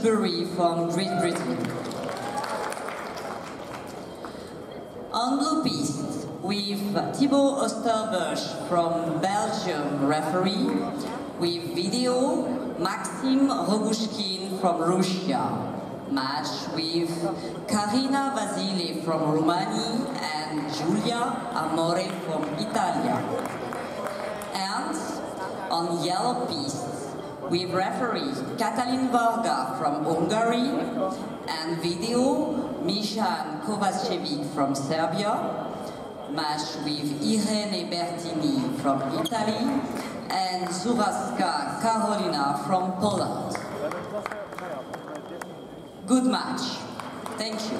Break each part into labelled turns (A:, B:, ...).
A: From Great Britain. On blue piste, with Thibaut Osterbusch from Belgium referee, with video Maxim Rogushkin from Russia. Match with Karina Vasile from Romania and Giulia Amore from Italia. And on yellow piste, with referee Katalin Varga from Hungary and video Mishan Kovacevic from Serbia, match with Irene Bertini from Italy and Zurawska Karolina from Poland. Good match. Thank you.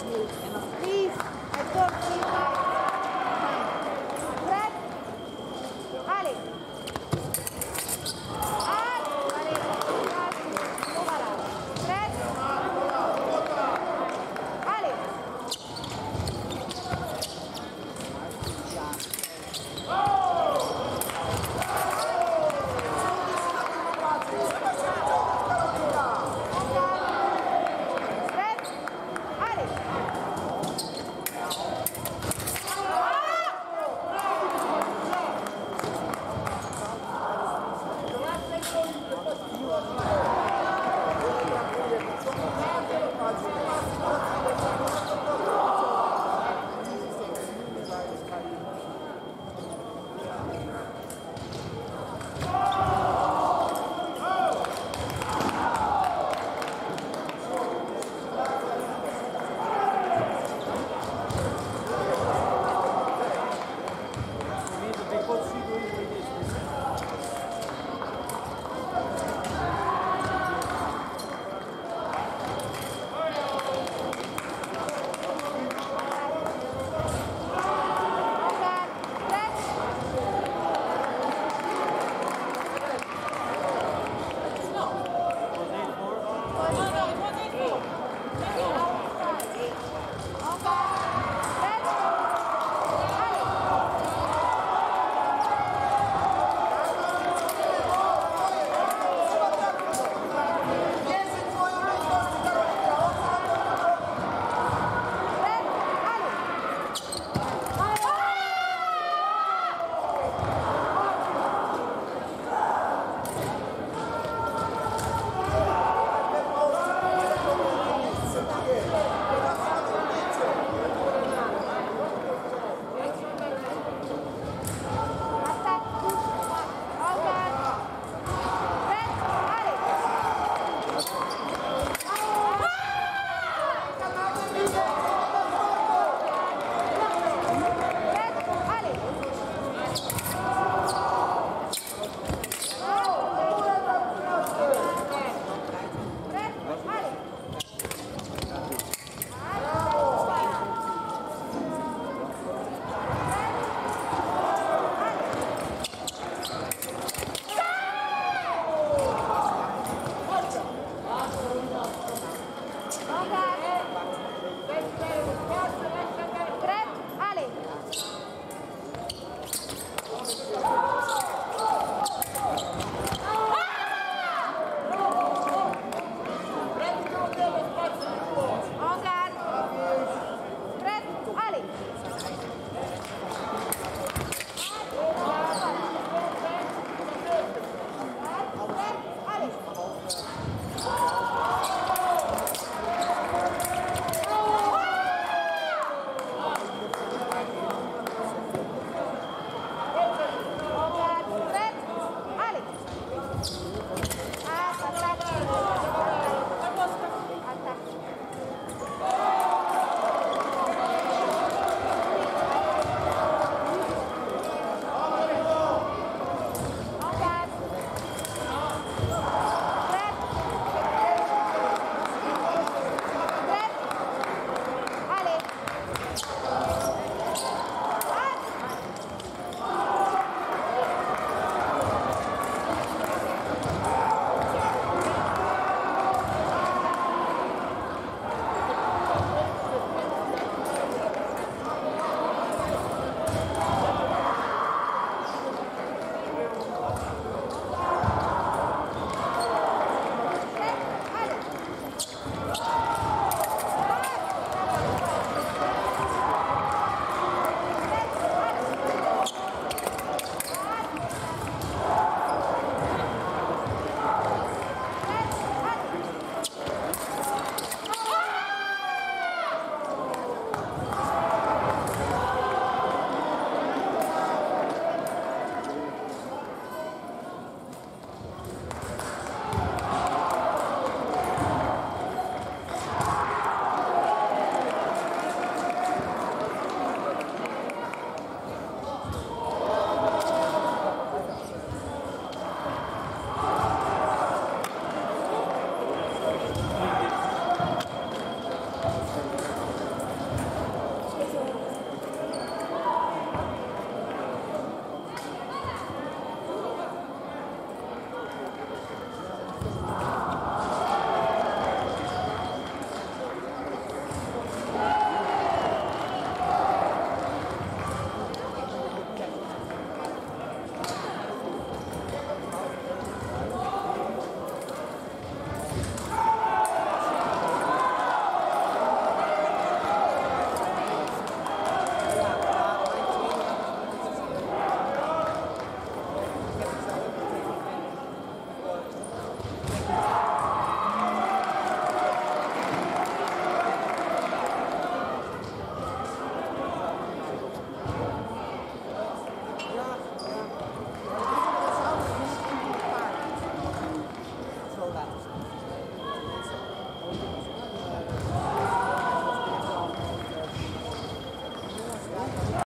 B: Please, I don't